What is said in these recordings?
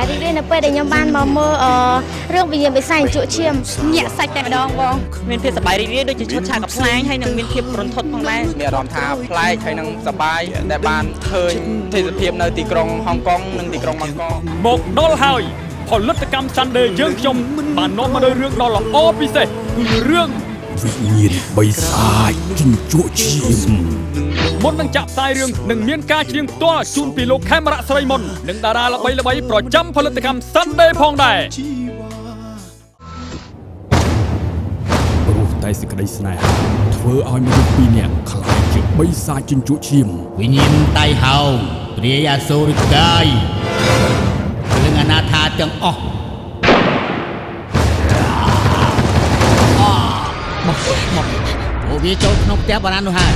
បាយរីករាយនៅពេលដែលខ្ញុំបានមកមើលរឿងវិញ្ញាណបិសាចជក់ឈាមញាក់សាច់តែម្ដងបងមានភាពសប្បាយរីករាយដូចជាឈុតឆាកកំ pl ែងហើយនឹងមានភាពរន្ធត់ផងដែរមានអារម្មណ៍ថាប្លែកហើយនឹងសប្បាយដែលបានឃើញទេសភាពនៅទីក្រុងហុងកុងនិងទីក្រុងបាងកកមកដល់ហើយផលិតកម្ម Sunday យើងខ្ញុំបាននាំមកនៅរឿងដ៏ល្អពិសេសគឺរឿងវិញ្ញាណបិសាចជញ្ជក់ឈាម មុននឹងចាក់ផ្សាយរឿងនឹងមានការច្រៀងផ្ទាល់ជូនពីលោកខេមរៈស្រីមុននិងតារាល្បីល្បីប្រចាំផលិតកម្ម Sunday ផងដែរព្រោះតែសេចក្តីស្នេហាធ្វើឲ្យមនុស្សពីរនាក់ខ្លាចជាបិសាចជញ្ជក់ឈាមវិញ្ញាណតៃហោងព្រាយអសូរិកាយរឿងអនាថាទាំងអស់មកមកអូវាចូលក្នុងផ្ទះបារាណនោះហើយ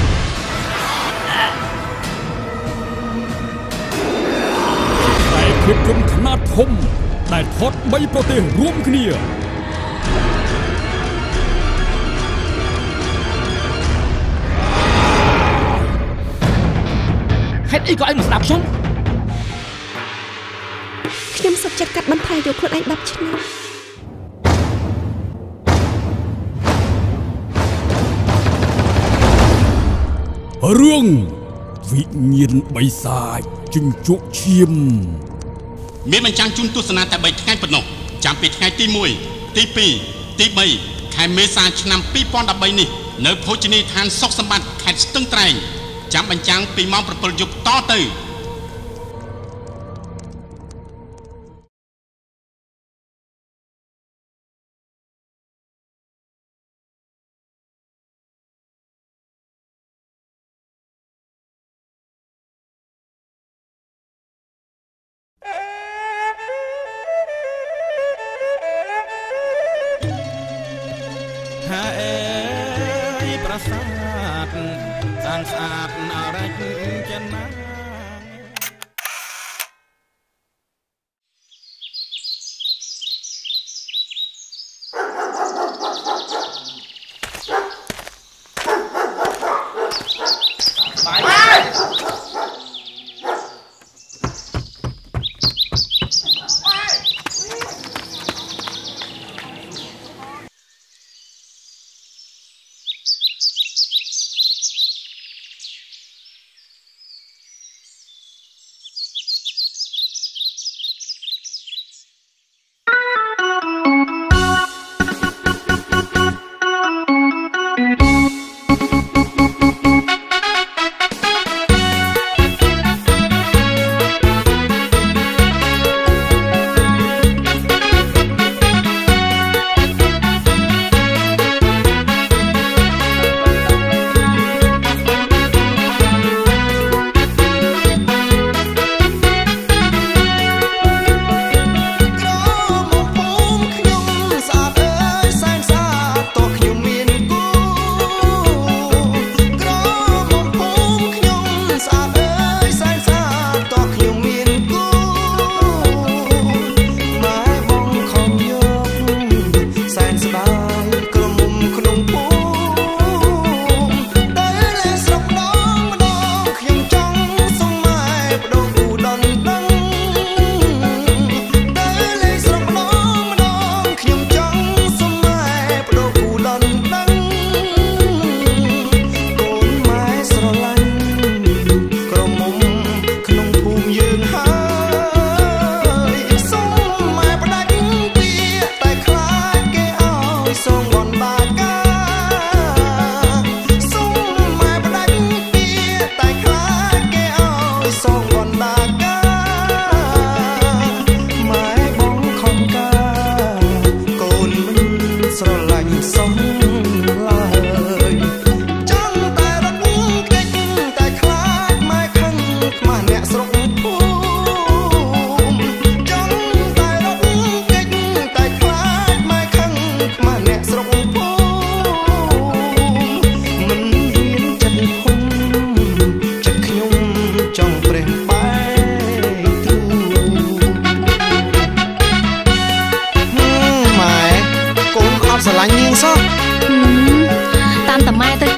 ភាពយន្តខ្នាតធំ ដែលថត់3ប្រទេសរួមគ្នាហេតុអីក៏ឯងមិនស្ដាប់ខ្ញុំខ្ញុំសុខចិត្តកាត់បន្ថយយកខ្លួនឯង10ឆ្នាំរឿងវិញ្ញាណបិសាចជញ្ជក់ឈាម មានបញ្ចាំងជូនទស្សនាតែ3ថ្ងៃប៉ុណ្ណោះចាំពីថ្ងៃទី1ទី2ទី3ខែមេសាឆ្នាំ2013នេះនៅភោជនីយដ្ឋានសុខសម្បត្តិខេត្តស្ទឹងត្រែងចាំបញ្ចាំងពីម៉ោង7យប់តទៅ ប្រាសាទសានស្អាតអរិចចិនណា ស្រឡាញ់នាងសោះតាមតាម៉ែទៅ